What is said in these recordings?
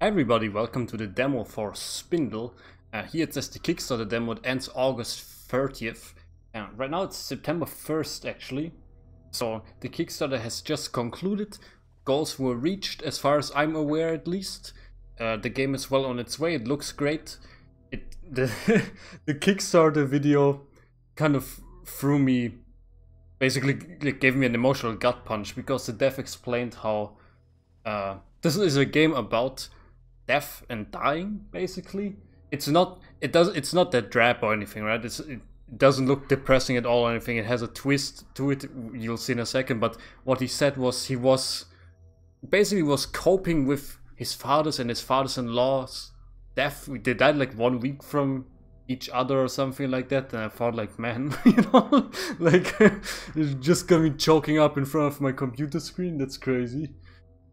Everybody, welcome to the demo for Spindle. Uh, here it says the Kickstarter demo it ends August 30th. Uh, right now it's September 1st actually. So the Kickstarter has just concluded. Goals were reached as far as I'm aware at least. Uh, the game is well on its way, it looks great. It The, the Kickstarter video kind of threw me, basically gave me an emotional gut punch because the dev explained how uh, this is a game about death and dying basically. It's not it does it's not that drab or anything right? It's it doesn't look depressing at all or anything. It has a twist to it you'll see in a second. But what he said was he was basically was coping with his father's and his father's-in-law's death. They died like one week from each other or something like that. And i thought like man you know like just gonna be choking up in front of my computer screen. That's crazy.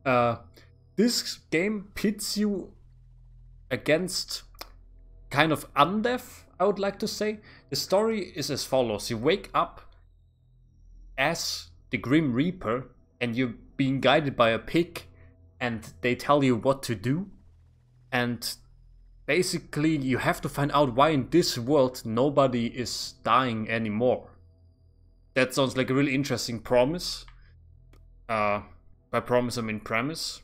Uh this game pits you against kind of undeath, I would like to say. The story is as follows You wake up as the Grim Reaper, and you're being guided by a pig, and they tell you what to do. And basically, you have to find out why in this world nobody is dying anymore. That sounds like a really interesting promise. Uh, by promise, I mean premise.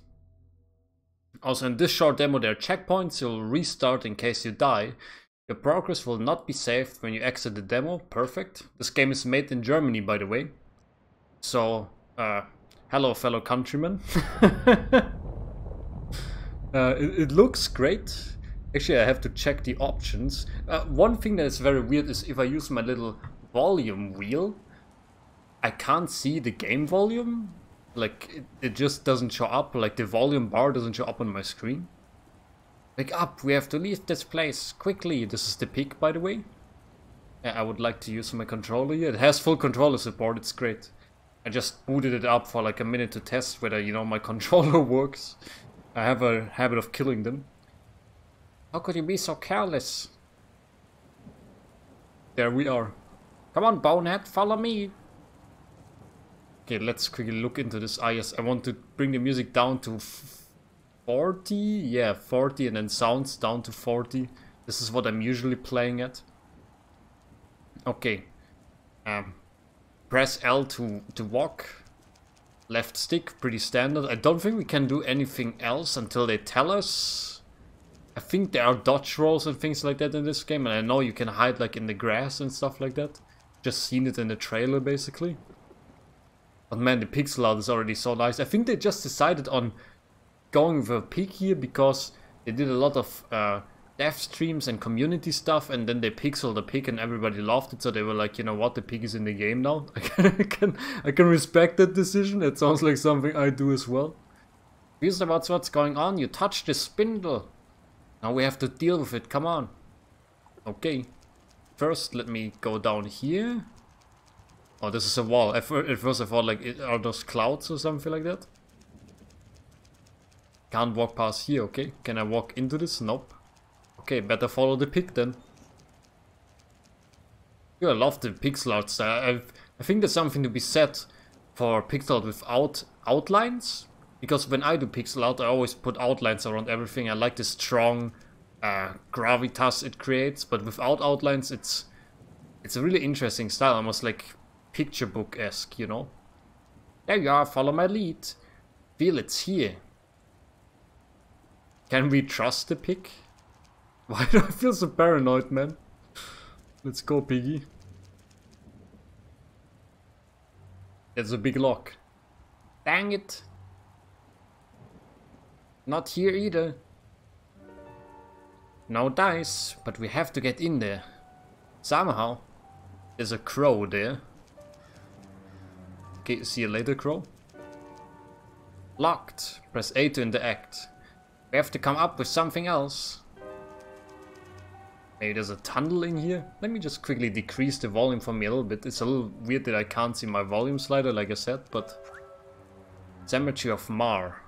Also in this short demo there are checkpoints, you'll restart in case you die. Your progress will not be saved when you exit the demo, perfect. This game is made in Germany by the way. So, uh, hello fellow countrymen. uh, it, it, looks great. Actually I have to check the options. Uh, one thing that is very weird is if I use my little volume wheel, I can't see the game volume like, it, it just doesn't show up, like the volume bar doesn't show up on my screen. Wake up, we have to leave this place, quickly. This is the peak, by the way. I would like to use my controller here. It has full controller support, it's great. I just booted it up for like a minute to test whether, you know, my controller works. I have a habit of killing them. How could you be so careless? There we are. Come on, bonehead, follow me. Okay, let's quickly look into this. Ah, I want to bring the music down to 40. Yeah, 40 and then sounds down to 40. This is what I'm usually playing at. Okay. Um, press L to, to walk. Left stick, pretty standard. I don't think we can do anything else until they tell us. I think there are dodge rolls and things like that in this game. And I know you can hide like in the grass and stuff like that. Just seen it in the trailer basically. But man, the pixel art is already so nice. I think they just decided on going with a pig here because they did a lot of uh, dev streams and community stuff and then they pixeled the pig and everybody loved it. So they were like you know what? The pig is in the game now. I can I can, I can respect that decision. It sounds like something I do as well. Here's about what's going on. You touched the spindle. Now we have to deal with it. Come on. Okay. First let me go down here Oh, this is a wall. At first I thought, like, are those clouds or something like that? Can't walk past here, okay. Can I walk into this? Nope. Okay, better follow the pig then. Yeah, I love the pixel art style. I've, I think there's something to be said for pixel art without outlines. Because when I do pixel art, I always put outlines around everything. I like the strong uh, gravitas it creates, but without outlines, it's it's a really interesting style, almost like picture book-esque, you know? There you are, follow my lead. Feel it's here. Can we trust the pig? Why do I feel so paranoid, man? Let's go, piggy. There's a big lock. Dang it. Not here either. No dice, but we have to get in there. Somehow. There's a crow there. Okay, see you later, Crow. Locked. Press A to interact. We have to come up with something else. Maybe there's a tunnel in here? Let me just quickly decrease the volume for me a little bit. It's a little weird that I can't see my volume slider, like I said, but... Cemetery of Mar.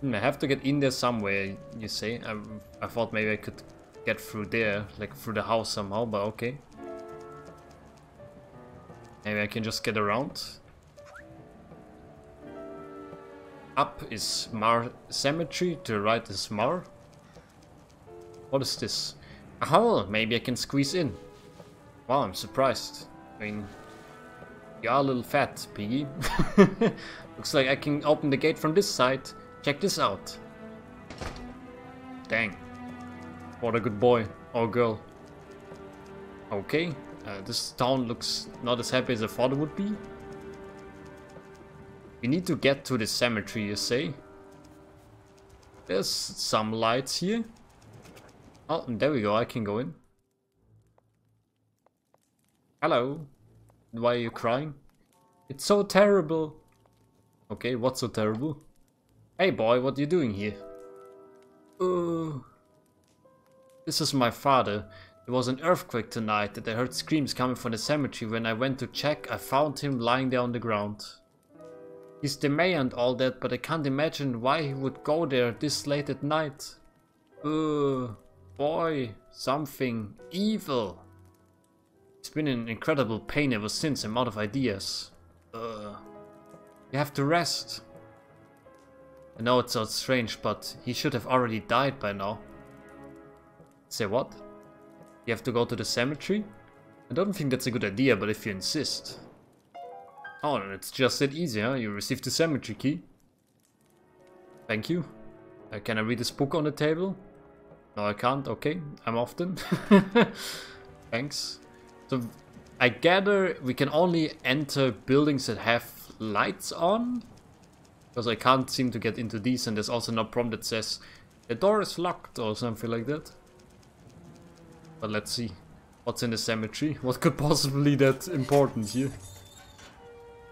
Hmm, I have to get in there somewhere, you say? I, I thought maybe I could get through there, like through the house somehow, but okay. Maybe I can just get around. Up is Mar Cemetery, to the right is Mar. What is this? A hole! Maybe I can squeeze in. Wow, I'm surprised. I mean, you are a little fat, Piggy. Looks like I can open the gate from this side. Check this out. Dang. What a good boy or girl. Okay, uh, this town looks not as happy as I thought it would be. We need to get to the cemetery, you say? There's some lights here. Oh, there we go, I can go in. Hello. Why are you crying? It's so terrible. Okay, what's so terrible? Hey boy, what are you doing here? Uh, this is my father. There was an earthquake tonight that I heard screams coming from the cemetery. When I went to check, I found him lying there on the ground. He's the mayor and all that, but I can't imagine why he would go there this late at night. Uh, boy, something evil. It's been an incredible pain ever since, I'm out of ideas. Uh, you have to rest. I know it sounds strange, but he should have already died by now. Say what? You have to go to the cemetery? I don't think that's a good idea, but if you insist. Oh, it's just that easy, huh? You received the cemetery key. Thank you. Uh, can I read this book on the table? No, I can't. Okay, I'm off then. Thanks. So, I gather we can only enter buildings that have lights on? Because I can't seem to get into these and there's also no prompt that says the door is locked or something like that. But let's see. What's in the cemetery? What could possibly that important here?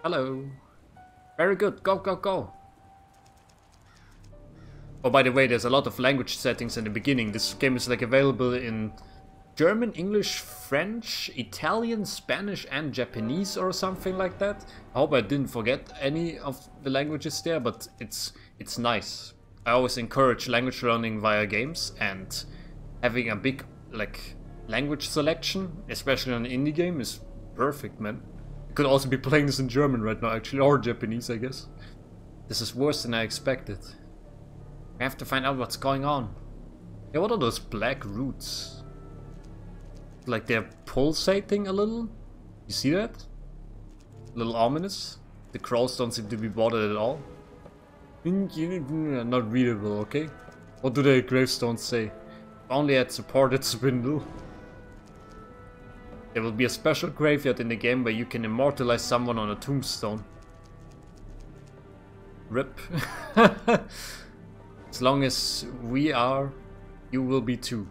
Hello. Very good. Go, go, go. Oh, by the way, there's a lot of language settings in the beginning. This game is like available in German, English, French, Italian, Spanish and Japanese or something like that. I hope I didn't forget any of the languages there, but it's it's nice. I always encourage language learning via games and having a big like language selection, especially on an indie game, is perfect, man. I could also be playing this in German right now, actually, or Japanese, I guess. This is worse than I expected. I have to find out what's going on. Yeah, what are those black roots? like they're pulsating a little. You see that? A little ominous. The crows don't seem to be bothered at all. Uh, not readable, okay? What do the gravestones say? If only I had supported Spindle. There will be a special graveyard in the game where you can immortalize someone on a tombstone. RIP. as long as we are, you will be too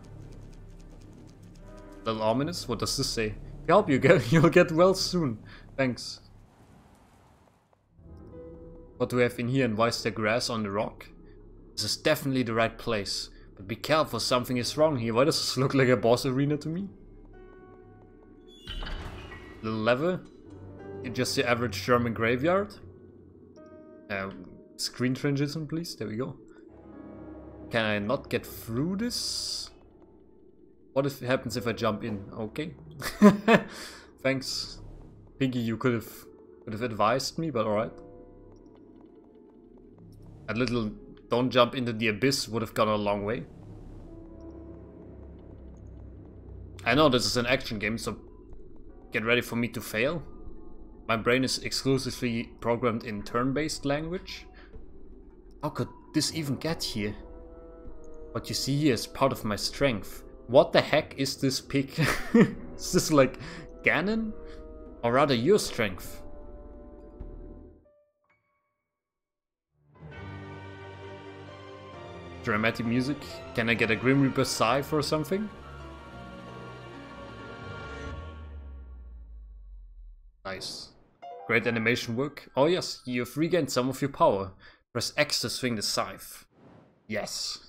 little ominous. What does this say? Help you get you'll get well soon. Thanks. What do we have in here and why is there grass on the rock? This is definitely the right place. But be careful, something is wrong here. Why does this look like a boss arena to me? Little lever. Just the average German graveyard. Uh, screen transition please, there we go. Can I not get through this? What if happens if I jump in? Okay. Thanks. Pinky, you could have could have advised me, but alright. A little don't jump into the abyss would have gone a long way. I know this is an action game, so get ready for me to fail. My brain is exclusively programmed in turn-based language. How could this even get here? What you see here is part of my strength. What the heck is this pig? is this like Ganon? Or rather your strength? Dramatic music? Can I get a Grim Reaper scythe or something? Nice. Great animation work. Oh yes, you've regained some of your power. Press X to swing the scythe. Yes.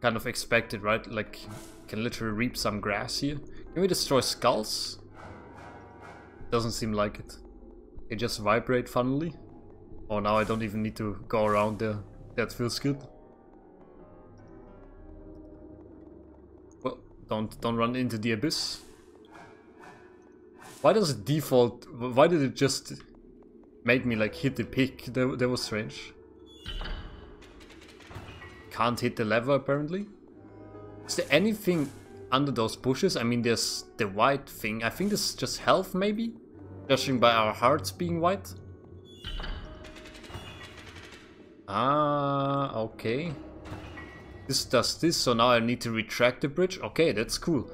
Kind of expected, right? Like, can literally reap some grass here. Can we destroy skulls? Doesn't seem like it. They just vibrate funnily. Oh, now I don't even need to go around there. That feels good. Well, don't don't run into the abyss. Why does it default? Why did it just make me like hit the pick? That, that was strange. can't hit the lever apparently. Is there anything under those bushes? I mean, there's the white thing. I think this is just health, maybe? Judging by our hearts being white. Ah, okay. This does this, so now I need to retract the bridge. Okay, that's cool.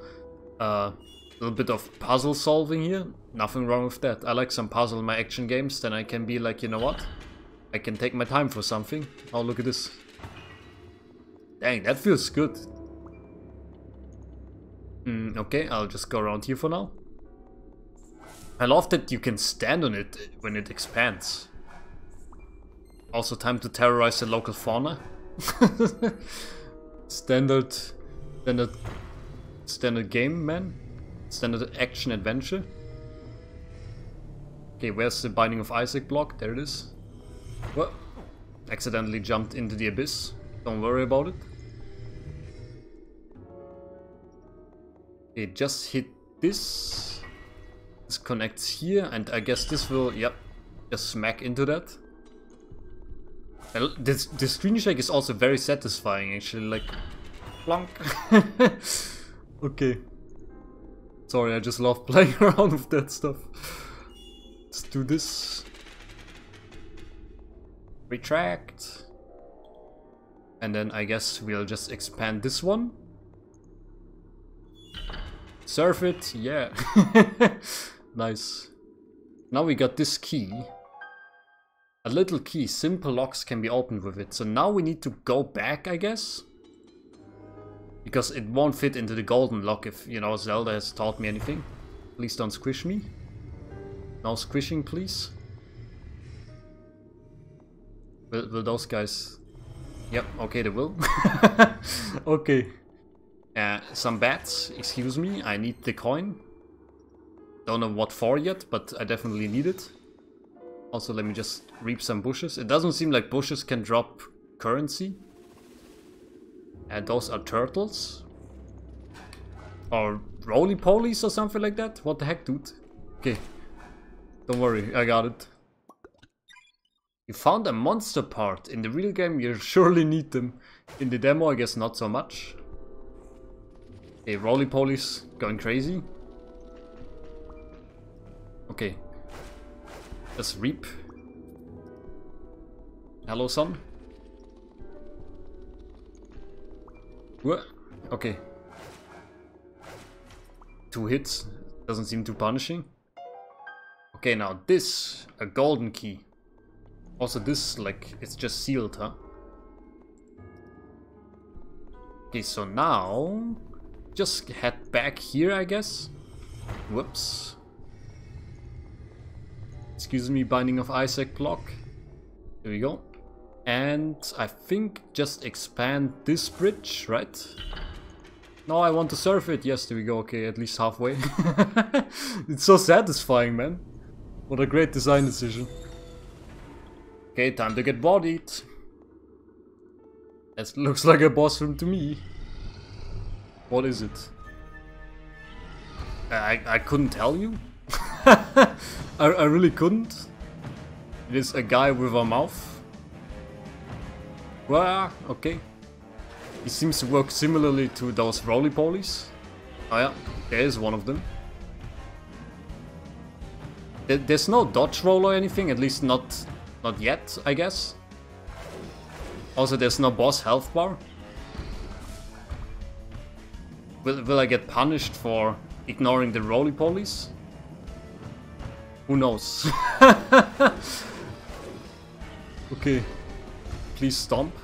A little bit of puzzle solving here. Nothing wrong with that. I like some puzzle in my action games. Then I can be like, you know what? I can take my time for something. Oh, look at this. Dang, that feels good. Mm, okay, I'll just go around here for now. I love that you can stand on it when it expands. Also time to terrorize the local fauna. standard, standard, standard game, man. Standard action adventure. Okay, where's the Binding of Isaac block? There it is. What? Accidentally jumped into the abyss. Don't worry about it. Okay, just hit this. This connects here, and I guess this will, yep, just smack into that. This, the screen shake is also very satisfying, actually, like, plonk. okay. Sorry, I just love playing around with that stuff. Let's do this. Retract. And then I guess we'll just expand this one. Surf it, yeah. nice. Now we got this key. A little key, simple locks can be opened with it. So now we need to go back, I guess? Because it won't fit into the golden lock if, you know, Zelda has taught me anything. Please don't squish me. No squishing, please. Will, will those guys... Yep, okay, they will. okay. Uh, some bats, excuse me, I need the coin. Don't know what for yet, but I definitely need it. Also, let me just reap some bushes. It doesn't seem like bushes can drop currency. And those are turtles. Or roly-polies or something like that. What the heck, dude? Okay. Don't worry, I got it. You found a monster part. In the real game, you surely need them. In the demo, I guess not so much. Okay, roly-polies going crazy. Okay. Let's reap. Hello, son. Okay. Two hits. Doesn't seem too punishing. Okay, now this, a golden key. Also this, like, it's just sealed, huh? Okay, so now... Just head back here, I guess? Whoops. Excuse me, Binding of Isaac block. Here we go. And I think just expand this bridge, right? No, I want to surf it. Yes, there we go. Okay, at least halfway. it's so satisfying, man. What a great design decision. Okay, time to get bodied. That looks like a boss room to me. What is it? Uh, I, I couldn't tell you. I, I really couldn't. It is a guy with a mouth. Well, okay. It seems to work similarly to those roly-polies. Oh ah, yeah, there is one of them. There's no dodge roll or anything, at least not not yet, I guess. Also, there's no boss health bar. Will, will I get punished for ignoring the roly-polies? Who knows? okay. Please stomp.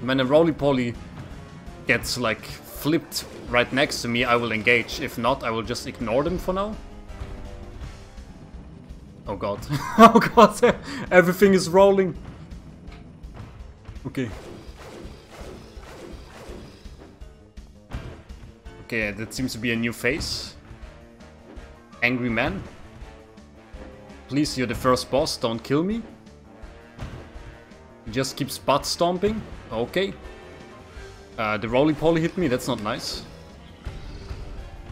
When a roly-poly gets like flipped right next to me, I will engage. If not, I will just ignore them for now. Oh god. oh god, everything is rolling. Okay. Okay, that seems to be a new face. Angry man. Please, you're the first boss, don't kill me. Just keeps butt stomping. Okay. Uh, the roly-poly hit me, that's not nice.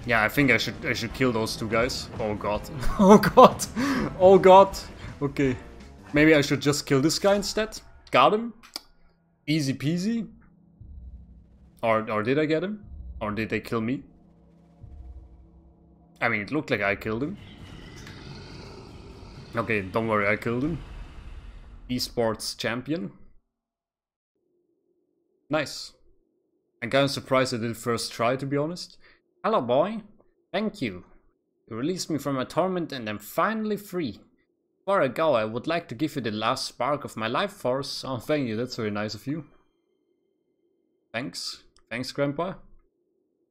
Yeah, I think I should I should kill those two guys. Oh god. oh god. Oh god. Okay. Maybe I should just kill this guy instead. got him. Easy peasy. Or, or did I get him? Or did they kill me? I mean, it looked like I killed him. Okay, don't worry, I killed him. Esports champion. Nice. I'm kinda surprised I did first try, to be honest. Hello, boy. Thank you. You released me from my torment and I'm finally free. Before I go, I would like to give you the last spark of my life force. Oh, thank you, that's very nice of you. Thanks. Thanks, Grandpa.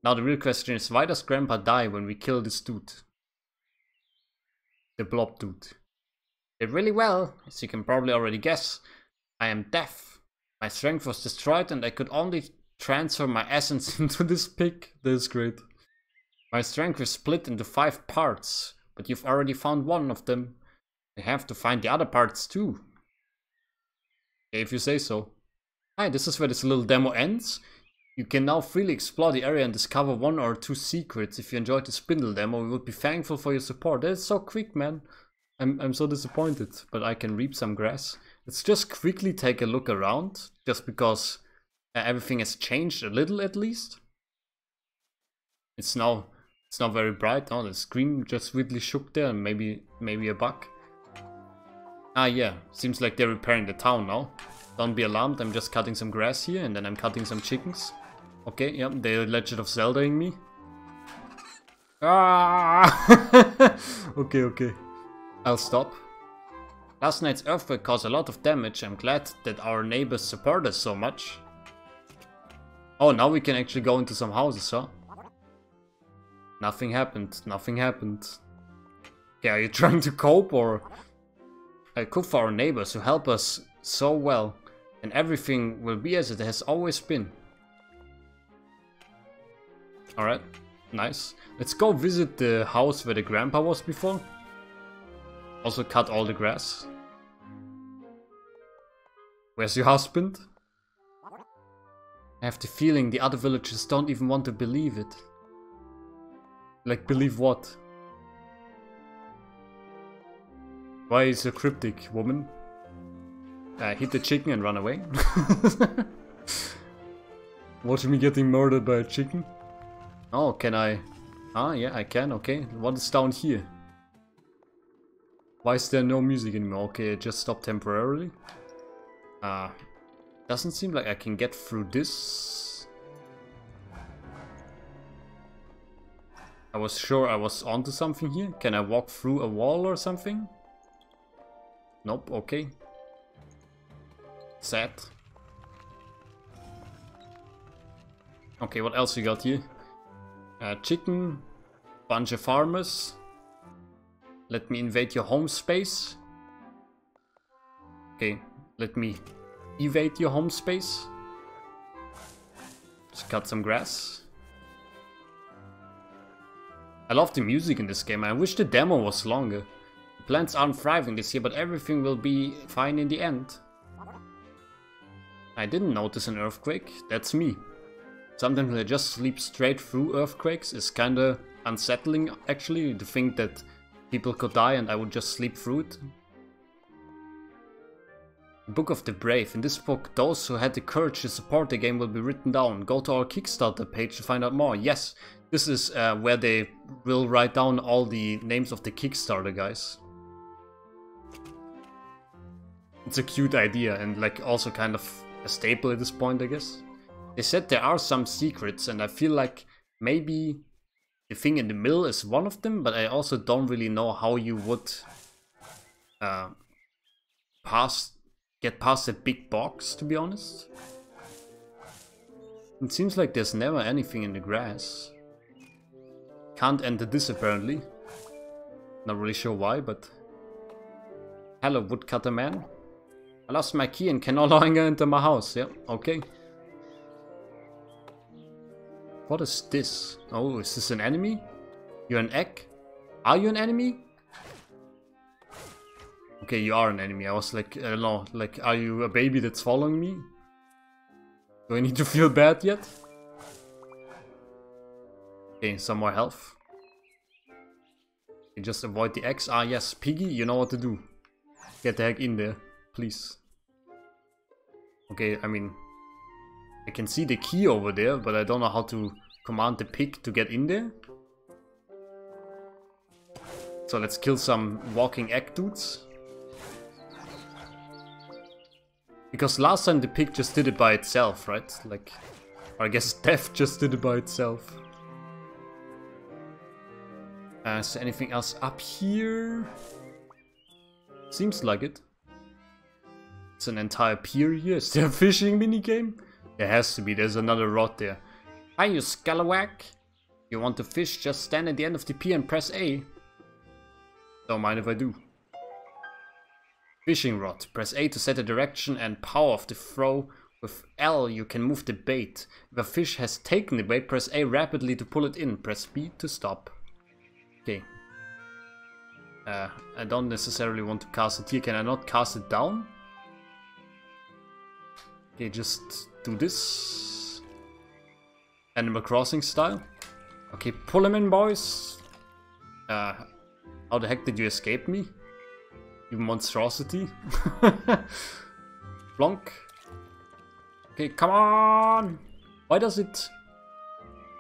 Now the real question is, why does Grandpa die when we kill this dude? The blob dude. Did really well, as you can probably already guess. I am deaf. My strength was destroyed and I could only transfer my essence into this pig. This is great. My strength is split into five parts, but you've already found one of them. You have to find the other parts too. If you say so. Hi, this is where this little demo ends. You can now freely explore the area and discover one or two secrets. If you enjoyed the Spindle demo, we would be thankful for your support. That is so quick, man. I'm, I'm so disappointed, but I can reap some grass. Let's just quickly take a look around, just because uh, everything has changed a little at least. It's now it's not very bright. Oh, the screen just weirdly shook there. and Maybe maybe a bug. Ah, yeah. Seems like they're repairing the town now. Don't be alarmed. I'm just cutting some grass here, and then I'm cutting some chickens. Okay, yep, they're Legend of Zeldaing me. Ah! okay, okay. I'll stop. Last night's earthquake caused a lot of damage. I'm glad that our neighbors support us so much. Oh, now we can actually go into some houses, huh? Nothing happened. Nothing happened. Okay, are you trying to cope or... I cook for our neighbors who help us so well. And everything will be as it has always been. Alright, nice. Let's go visit the house where the grandpa was before. Also cut all the grass. Where's your husband? I have the feeling the other villagers don't even want to believe it. Like, believe what? Why is so cryptic, woman? Uh, hit the chicken and run away. Watch me getting murdered by a chicken. Oh, can I? Ah, yeah, I can, okay. What is down here? Why is there no music anymore? Okay, it just stopped temporarily. Ah, uh, doesn't seem like I can get through this. I was sure I was onto something here. Can I walk through a wall or something? Nope, okay. Sad. Okay, what else you got here? Uh, chicken, bunch of farmers. Let me invade your home space. Okay, let me evade your home space. Just cut some grass. I love the music in this game. I wish the demo was longer. The plants aren't thriving this year, but everything will be fine in the end. I didn't notice an earthquake. That's me. Sometimes I just sleep straight through earthquakes It's kinda unsettling actually to think that people could die and I would just sleep through it. Book of the Brave. In this book, those who had the courage to support the game will be written down. Go to our Kickstarter page to find out more. Yes, this is uh, where they will write down all the names of the Kickstarter guys. It's a cute idea and like also kind of a staple at this point, I guess. They said there are some secrets and I feel like maybe the thing in the middle is one of them, but I also don't really know how you would uh, pass get past a big box, to be honest. It seems like there's never anything in the grass. Can't enter this apparently. Not really sure why, but... Hello, woodcutter man. I lost my key and can no longer enter my house. Yeah, okay. What is this? Oh, is this an enemy? You're an egg? Are you an enemy? Okay, you are an enemy. I was like, I don't know, like, are you a baby that's following me? Do I need to feel bad yet? Okay, some more health. You just avoid the eggs. Ah, yes, Piggy, you know what to do. Get the heck in there, please. Okay, I mean, I can see the key over there, but I don't know how to command the pig to get in there. So let's kill some walking egg dudes. Because last time the pig just did it by itself, right? Like, I guess Death just did it by itself. Uh, is there anything else up here? Seems like it. It's an entire pier here. Is there a fishing minigame? There has to be. There's another rod there. Hi, you scalawag. You want to fish? Just stand at the end of the pier and press A. Don't mind if I do. Fishing rod. Press A to set the direction and power of the throw. With L you can move the bait. If a fish has taken the bait, press A rapidly to pull it in. Press B to stop. Okay. Uh, I don't necessarily want to cast it here. Can I not cast it down? Okay, just do this. Animal Crossing style. Okay, pull him in, boys. Uh, how the heck did you escape me? You monstrosity. Flonk. Okay, come on! Why does it...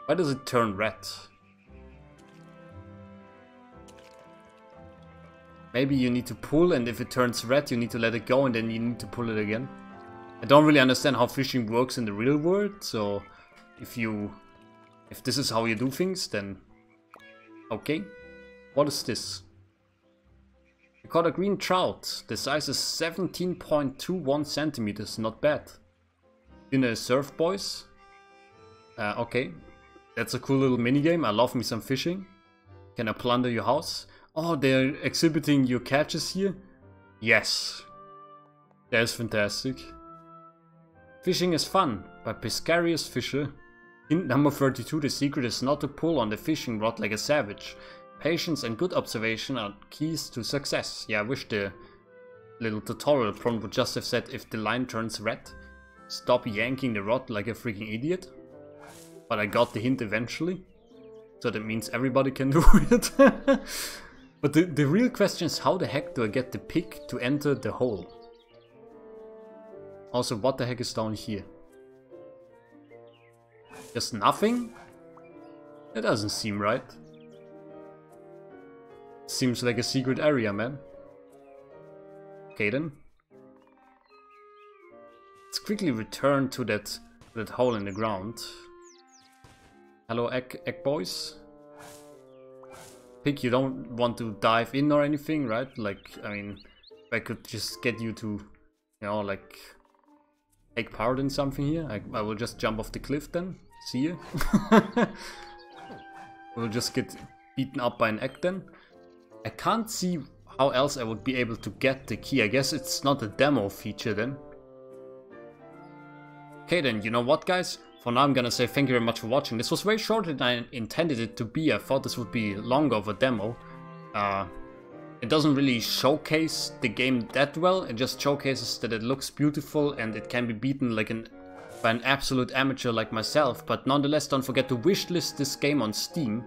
Why does it turn red? Maybe you need to pull and if it turns red you need to let it go and then you need to pull it again. I don't really understand how fishing works in the real world, so if you... If this is how you do things, then... Okay. What is this? We caught a green trout. The size is 17.21 centimeters, not bad. Dinner is served, boys. Uh, okay. That's a cool little minigame. I love me some fishing. Can I plunder your house? Oh, they're exhibiting your catches here? Yes. That's fantastic. Fishing is fun, by Piscarius Fisher. Hint number 32, the secret is not to pull on the fishing rod like a savage. Patience and good observation are keys to success. Yeah, I wish the little tutorial prompt would just have said if the line turns red, stop yanking the rod like a freaking idiot. But I got the hint eventually. So that means everybody can do it. but the, the real question is how the heck do I get the pig to enter the hole? Also, what the heck is down here? Just nothing? That doesn't seem right. Seems like a secret area, man. Okay then. Let's quickly return to that that hole in the ground. Hello, egg, egg boys. Pig, you don't want to dive in or anything, right? Like, I mean, I could just get you to, you know, like, take part in something here. I, I will just jump off the cliff then. See you. we'll just get beaten up by an egg then. I can't see how else I would be able to get the key. I guess it's not a demo feature then. Okay then, you know what guys? For now I'm gonna say thank you very much for watching. This was way shorter than I intended it to be. I thought this would be longer of a demo. Uh, it doesn't really showcase the game that well. It just showcases that it looks beautiful and it can be beaten like an by an absolute amateur like myself. But nonetheless, don't forget to wishlist this game on Steam.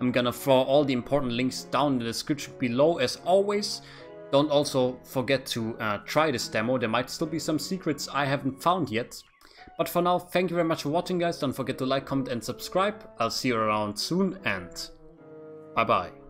I'm gonna throw all the important links down in the description below as always. Don't also forget to uh, try this demo, there might still be some secrets I haven't found yet. But for now, thank you very much for watching guys, don't forget to like, comment and subscribe. I'll see you around soon and bye bye.